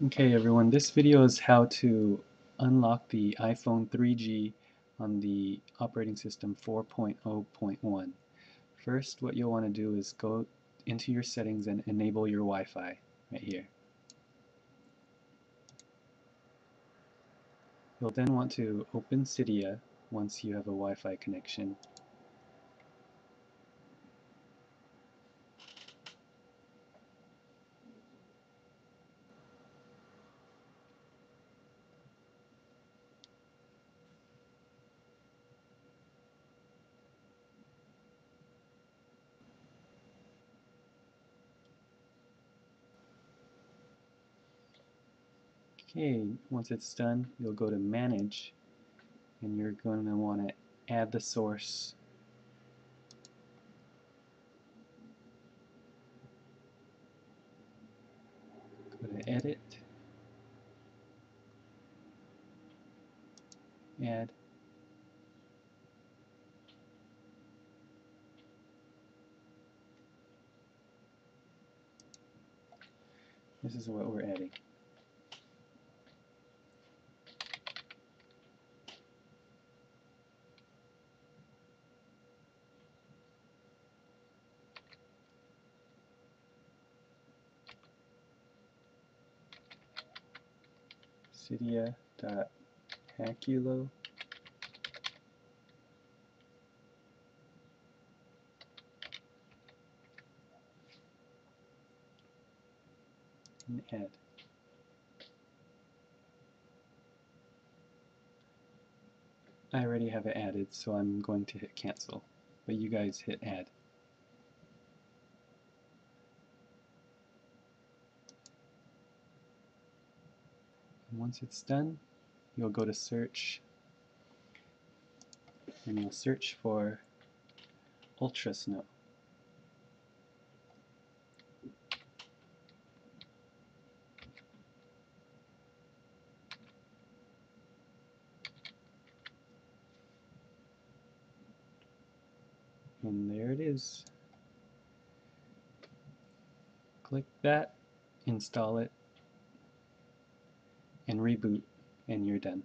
Okay everyone, this video is how to unlock the iPhone 3G on the operating system 4.0.1. First what you'll want to do is go into your settings and enable your Wi-Fi right here. You'll then want to open Cydia once you have a Wi-Fi connection Okay, once it's done, you'll go to Manage, and you're going to want to add the source. Go to Edit, Add, This is what we're adding. cydia.hackulo and add. I already have it added so I'm going to hit cancel but you guys hit add. Once it's done, you'll go to search and you'll search for Ultrasnow. And there it is. Click that, install it, and reboot and you're done.